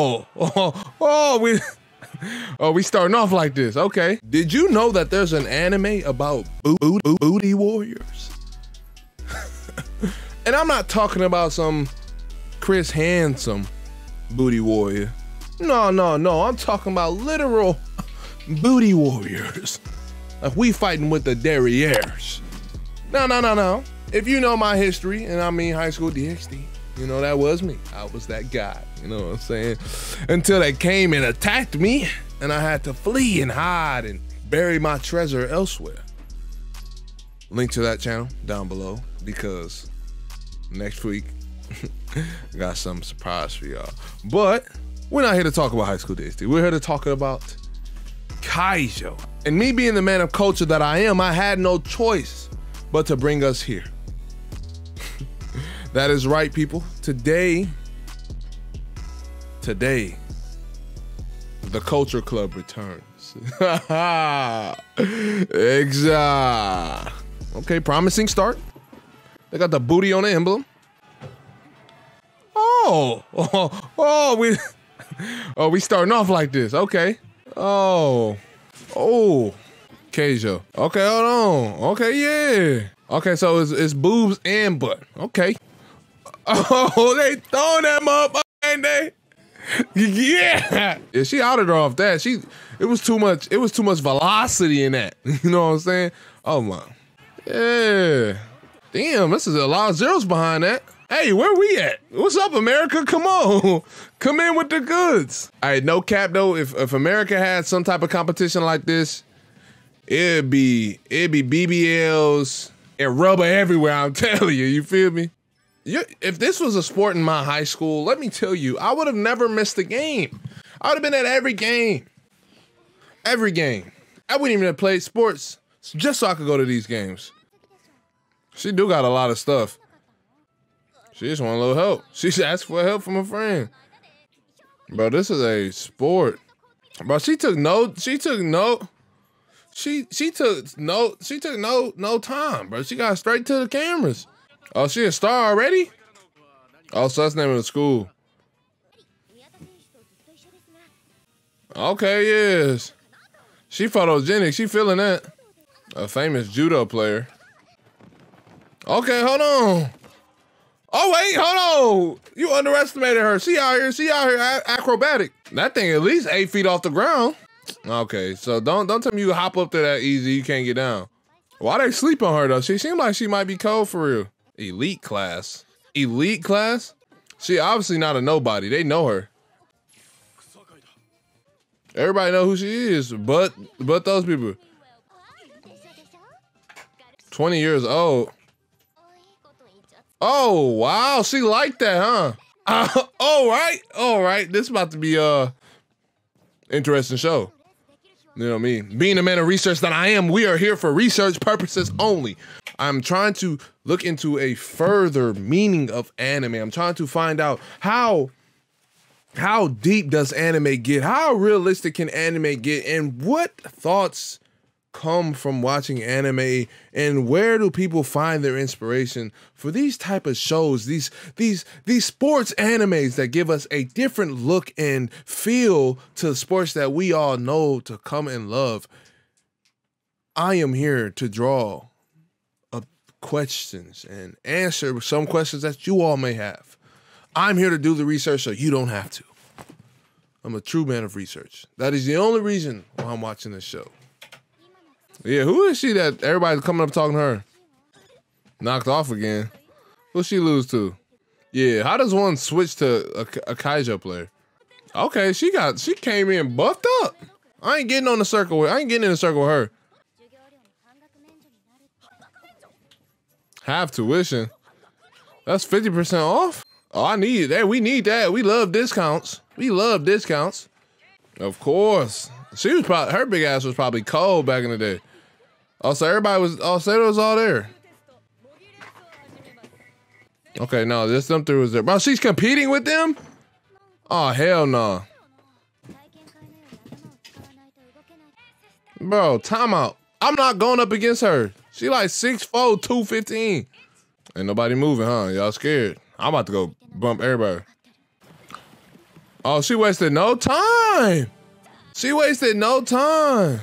Oh, oh, oh, we, oh, we starting off like this. Okay. Did you know that there's an anime about boo- boo- boo- booty warriors? and I'm not talking about some Chris Handsome booty warrior. No, no, no. I'm talking about literal booty warriors. Like we fighting with the derrieres. No, no, no, no. If you know my history, and I mean high school DxD, you know that was me. I was that guy. You know what I'm saying? Until they came and attacked me, and I had to flee and hide and bury my treasure elsewhere. Link to that channel down below because next week got some surprise for y'all. But we're not here to talk about high school DxD. We're here to talk about Keijo. And me being the man of culture that I am, I had no choice but to bring us here. That is right, people. Today, today, the Culture Club returns. Exact. Okay, promising start. They got the booty on the emblem. Oh, oh, oh, we, oh, we starting off like this. Okay. Oh, oh, Keijo. Okay, hold on. Okay, yeah. Okay, so it's, it's boobs and butt. Okay. Oh, they throwing them up, ain't they? Yeah. Yeah, she outed her off that. She it was too much, it was too much velocity in that. You know what I'm saying? Oh my. Yeah. Damn, this is a lot of zeros behind that. Hey, where we at? What's up, America? Come on. Come in with the goods. All right, no cap though. If if America had some type of competition like this, it'd be it'd be BBLs and rubber everywhere. I'm telling you, you feel me? You, if this was a sport in my high school, let me tell you, I would have never missed a game. I would have been at every game. Every game. I wouldn't even have played sports just so I could go to these games. She do got a lot of stuff. She just want a little help. She asked for help from a friend. Bro, this is a sport. Bro, she took no, she took no, she she took no, she took no no time, bro. She got straight to the cameras. Oh, she a star already? Oh, so that's the name of the school. Okay, yes. She photogenic. She feeling that. A famous judo player. Okay, hold on. Oh wait, hold on. You underestimated her. She out here. She out here acrobatic. That thing at least eight feet off the ground. Okay, so don't don't tell me you hop up there that easy. You can't get down. Why they sleep on her though? She seemed like she might be cold for real. Elite class. Elite class? She obviously not a nobody. They know her. Everybody know who she is, but but those people. 20 years old. Oh wow, she like that, huh? Uh, all right, all right. This about to be a interesting show. You know what I mean? Being a man of research that I am, we are here for research purposes only. I'm trying to look into a further meaning of anime. I'm trying to find out how how deep does anime get? How realistic can anime get? And what thoughts come from watching anime and where do people find their inspiration for these type of shows these these these sports animes that give us a different look and feel to sports that we all know to come and love? I am here to draw up questions and answer some questions that you all may have. I'm here to do the research so you don't have to. I'm a true man of research. That is the only reason why i'm watching this show yeah, who is she that everybody's coming up talking to her? Knocked off again. Who she lose to? Yeah, how does one switch to a, a Keijo player? Okay, she got she came in buffed up. I ain't getting on the circle I ain't getting in the circle with her. Half tuition. That's 50% off? Oh, I need that. We need that. We love discounts. We love discounts. Of course. She was probably her big ass was probably cold back in the day. Oh, so everybody was oh Sato was all there. Okay, no, this them three was there. Bro, she's competing with them? Oh hell no. Bro, timeout. I'm not going up against her. She like 6'4, 215. Ain't nobody moving, huh? Y'all scared. I'm about to go bump everybody. Oh, she wasted no time. She wasted no time.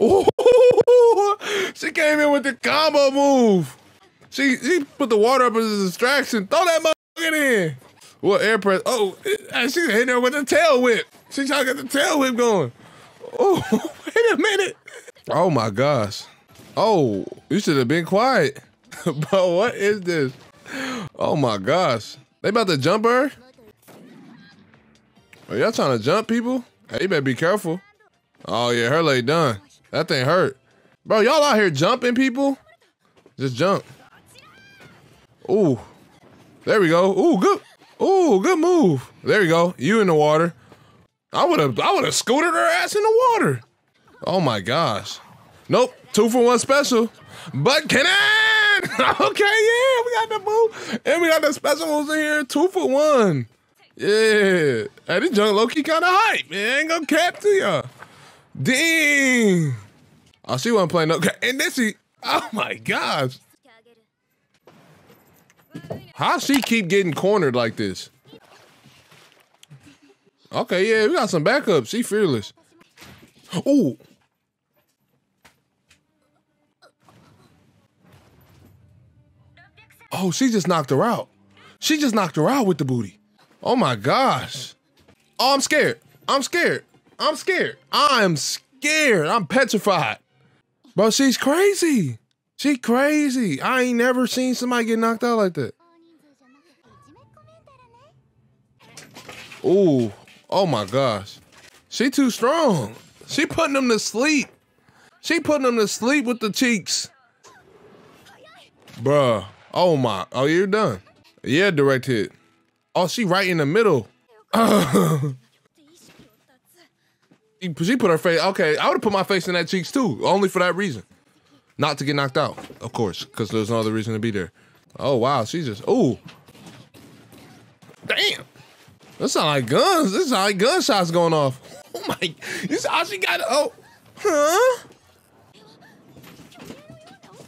Ooh, she came in with the combo move. She she put the water up as a distraction. Throw that motherfucker in. What air press? Oh, eh, and she's hitting her with the tail whip. She trying to get the tail whip going. Oh, wait a minute. Oh my gosh. Oh, you should have been quiet. Bro, what is this? Oh my gosh. They about to jump her? Are y'all trying to jump people? Hey, you better be careful. Oh yeah, her leg done. That thing hurt. Bro, y'all out here jumping people? Just jump. Ooh. There we go. Ooh, good. Ooh, good move. There you go. You in the water. I would have I would have scooted her ass in the water. Oh my gosh. Nope. Two for one special. But can I? okay, yeah, we got the move. And we got the special moves in here. Two for one. Yeah. Hey, this junk low-key kind of hype, man. Ain't gonna cap to ya. Dang. Oh, she wasn't playing no. And then she. Oh my gosh. How she keep getting cornered like this? Okay, yeah, we got some backup. She fearless. Ooh. Oh, she just knocked her out. She just knocked her out with the booty. Oh my gosh. Oh, I'm scared. I'm scared. I'm scared. I'm scared. I'm petrified. Bro, she's crazy. She crazy. I ain't never seen somebody get knocked out like that. Ooh. Oh my gosh. She too strong. She putting them to sleep. She putting them to sleep with the cheeks. Bruh. Oh my. Oh, you're done. Yeah, direct hit. Oh, she right in the middle. she put her face. Okay, I would have put my face in that cheeks too, only for that reason. Not to get knocked out, of course, because there's no other reason to be there. Oh wow, she just. Oh. Damn. This sound like guns. This sound like gunshots going off. Oh my. This how she got. Oh. Huh?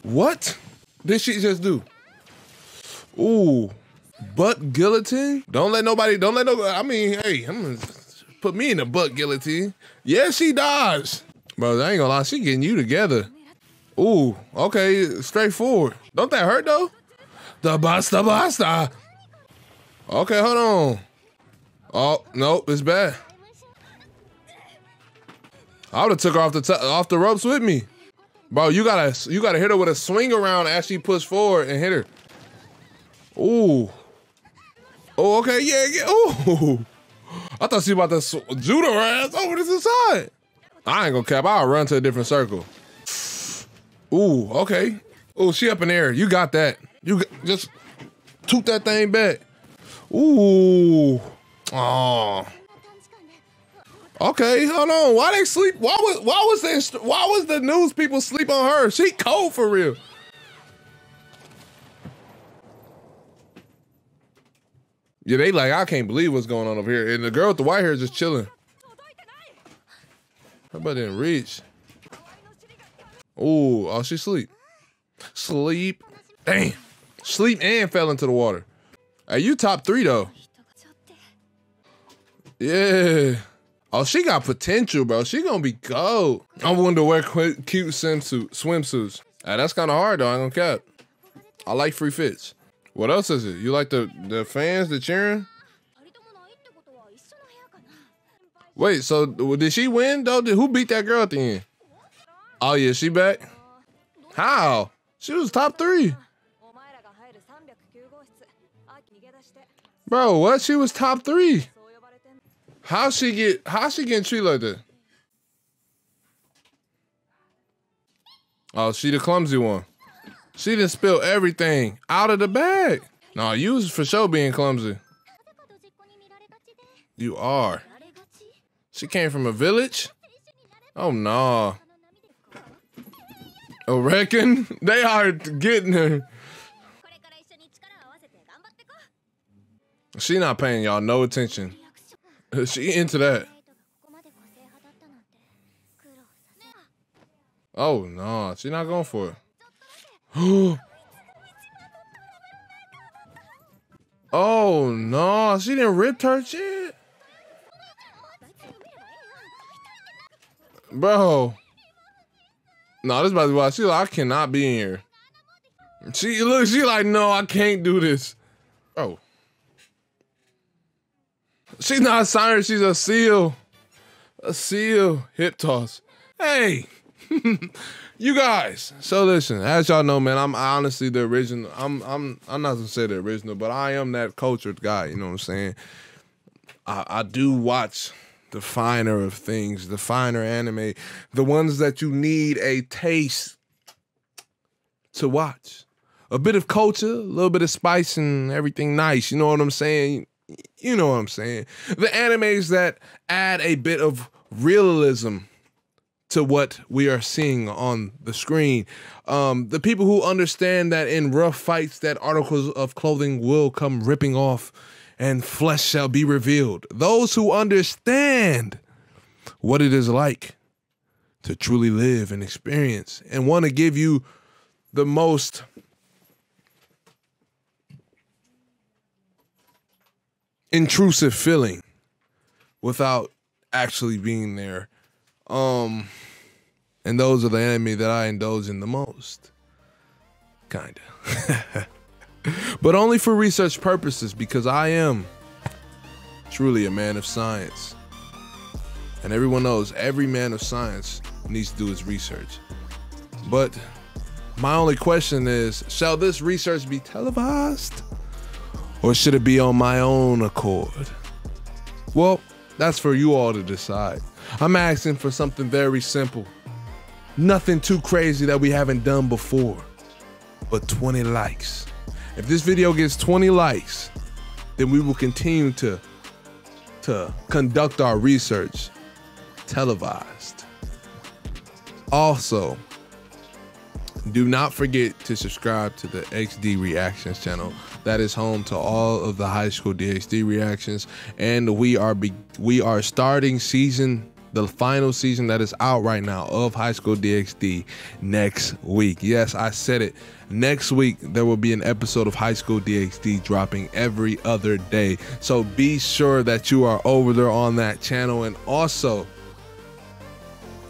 What did she just do? Ooh, butt guillotine. Don't let nobody. Don't let no. I mean, hey, I'm put me in the butt guillotine. Yes, she does. Bro, I ain't gonna lie. She getting you together. Ooh, okay, straightforward. Don't that hurt though? The basta basta. Uh. Okay, hold on. Oh no, it's bad. I would have took her off the off the ropes with me, bro. You gotta you gotta hit her with a swing around as she push forward and hit her. Ooh. Oh, okay, yeah, yeah. Ooh. I thought she about to judo her ass over to the side. I ain't gonna cap. I'll run to a different circle. Ooh, okay. Ooh, she up in there. You got that. You just toot that thing back. Ooh. Oh. Okay, hold on. Why they sleep? Why was why was this why was the news people sleep on her? She cold for real. Yeah, they like, I can't believe what's going on over here. And the girl with the white hair is just chilling. How about didn't reach? Ooh, oh, she sleep. Sleep. Damn. Sleep and fell into the water. Are you top three though? Yeah. Oh, she got potential, bro. She gonna be gold. I wonder wear cute swimsuit, swimsuits. Ah, that's kind of hard though. I don't cap. I like free fits. What else is it? You like the the fans, the cheering? Wait, so did she win though? Did, who beat that girl at the end? Oh yeah, she back. How? She was top three. Bro, what? She was top three. How she get? How she getting treated like that? Oh, she the clumsy one. She didn't spill everything out of the bag. No, you was for sure being clumsy. You are. She came from a village? Oh, no. I reckon they are getting her. She not paying y'all no attention. She into that. Oh no, she not going for it. oh no, she didn't rip her shit. Bro. No, this about to be. She like, I cannot be in here. She look, she like, no, I can't do this. Oh. She's not a signer, she's a seal. A seal. Hip toss. Hey. you guys. So listen, as y'all know, man, I'm honestly the original. I'm I'm I'm not gonna say the original, but I am that cultured guy, you know what I'm saying? I, I do watch the finer of things, the finer anime, the ones that you need a taste to watch. A bit of culture, a little bit of spice and everything nice. You know what I'm saying? You know what I'm saying? The animes that add a bit of realism to what we are seeing on the screen. Um, the people who understand that in rough fights that articles of clothing will come ripping off and flesh shall be revealed. Those who understand what it is like to truly live and experience and want to give you the most intrusive feeling without actually being there. Um and those are the enemy that I indulge in the most. Kinda. but only for research purposes because I am truly a man of science. And everyone knows every man of science needs to do his research. But my only question is shall this research be televised? Or should it be on my own accord? Well, that's for you all to decide. I'm asking for something very simple. Nothing too crazy that we haven't done before, but 20 likes. If this video gets 20 likes, then we will continue to to conduct our research televised. Also, do not forget to subscribe to the XD Reactions channel. That is home to all of the high school DxD reactions, and we are be- we are starting season the final season that is out right now of High School DxD next week. Yes, I said it. Next week, there will be an episode of High School DxD dropping every other day. So be sure that you are over there on that channel and also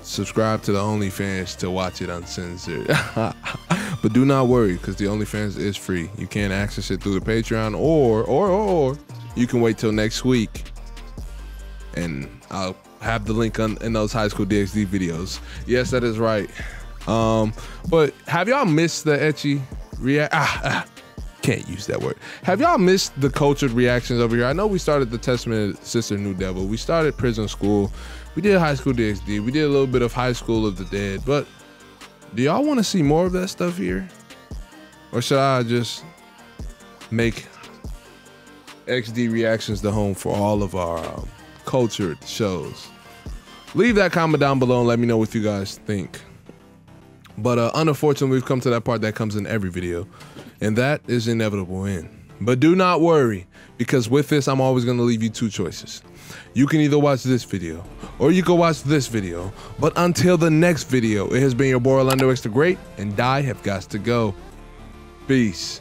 subscribe to the OnlyFans to watch it uncensored. but do not worry because the OnlyFans is free. You can access it through the Patreon or, or, or you can wait till next week and I'll have the link on, in those high school DxD videos. Yes, that is right. Um, but have y'all missed the ecchi react? Ah, ah, can't use that word. Have y'all missed the cultured reactions over here? I know we started the Testament Sister New Devil. We started Prison School. We did High School DxD. We did a little bit of High School of the Dead. But do y'all want to see more of that stuff here? Or should I just make XD reactions the home for all of our um, cultured shows? Leave that comment down below and let me know what you guys think. But uh, unfortunately, we've come to that part that comes in every video, and that is inevitable end. But do not worry, because with this, I'm always going to leave you two choices. You can either watch this video, or you can watch this video. But until the next video, it has been your boy Earlando X the Great, and I have got to go. Peace.